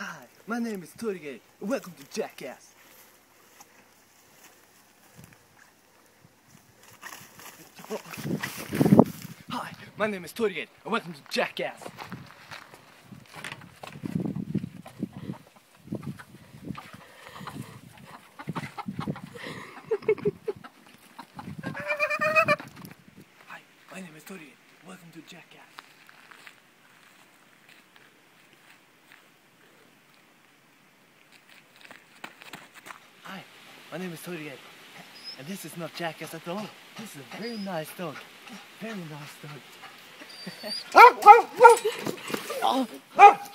Hi, my name is Torigate. Welcome to Jackass. Hi, my name is Torigate, and welcome to Jackass. Hi, my name is Torigate. Welcome to Jackass. My name is Torigate. And this is not Jackass at all. This is a very nice dog. Very nice dog. Oh, oh, oh.